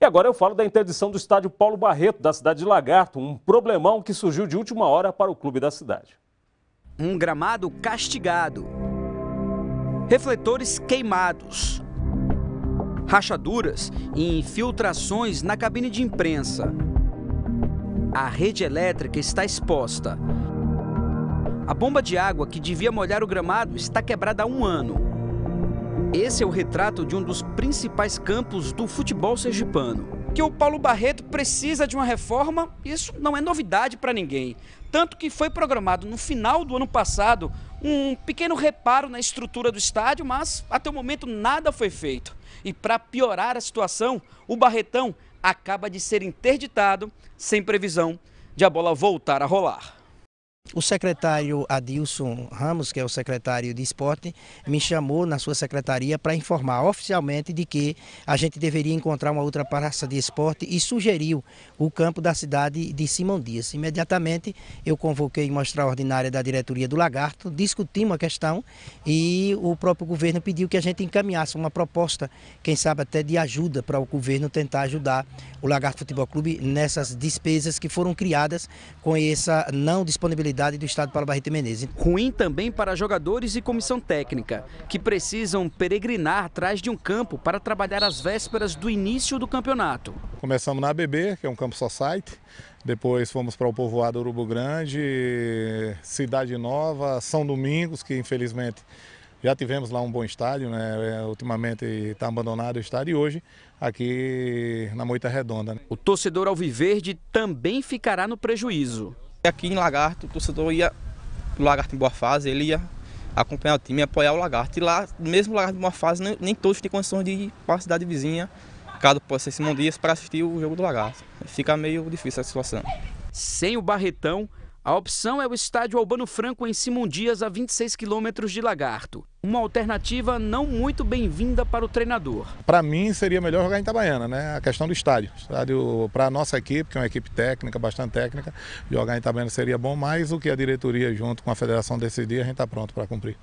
E agora eu falo da interdição do estádio Paulo Barreto, da cidade de Lagarto, um problemão que surgiu de última hora para o clube da cidade. Um gramado castigado, refletores queimados, rachaduras e infiltrações na cabine de imprensa. A rede elétrica está exposta. A bomba de água que devia molhar o gramado está quebrada há um ano. Esse é o retrato de um dos principais campos do futebol sergipano. Que o Paulo Barreto precisa de uma reforma, isso não é novidade para ninguém. Tanto que foi programado no final do ano passado um pequeno reparo na estrutura do estádio, mas até o momento nada foi feito. E para piorar a situação, o Barretão acaba de ser interditado sem previsão de a bola voltar a rolar. O secretário Adilson Ramos, que é o secretário de esporte, me chamou na sua secretaria para informar oficialmente de que a gente deveria encontrar uma outra praça de esporte e sugeriu o campo da cidade de Simão Dias. Imediatamente eu convoquei uma extraordinária da diretoria do Lagarto, discutimos a questão e o próprio governo pediu que a gente encaminhasse uma proposta, quem sabe até de ajuda para o governo tentar ajudar o Lagarto Futebol Clube nessas despesas que foram criadas com essa não disponibilidade do Estado para Barreto Menezes. Ruim também para jogadores e comissão técnica, que precisam peregrinar atrás de um campo para trabalhar às vésperas do início do campeonato. Começamos na ABB, que é um campo site. Depois fomos para o povoado Urubu Grande, Cidade Nova, São Domingos, que infelizmente já tivemos lá um bom estádio, né? É, ultimamente está abandonado o estádio e hoje aqui na Moita Redonda. Né? O torcedor alviverde também ficará no prejuízo. Aqui em Lagarto, o torcedor ia, o Lagarto em boa fase, ele ia acompanhar o time apoiar o Lagarto. E lá, mesmo o Lagarto em boa fase, nem, nem todos têm condições de ir para a cidade vizinha, caso possa ser Simão Dias, para assistir o jogo do Lagarto. Fica meio difícil a situação. Sem o Barretão, a opção é o estádio Albano Franco em Simão Dias, a 26 quilômetros de Lagarto. Uma alternativa não muito bem-vinda para o treinador. Para mim seria melhor jogar em Itabaiana, né? A questão do estádio. Estádio para a nossa equipe, que é uma equipe técnica, bastante técnica, jogar em Itabaiana seria bom, mas o que a diretoria junto com a federação decidir, a gente está pronto para cumprir.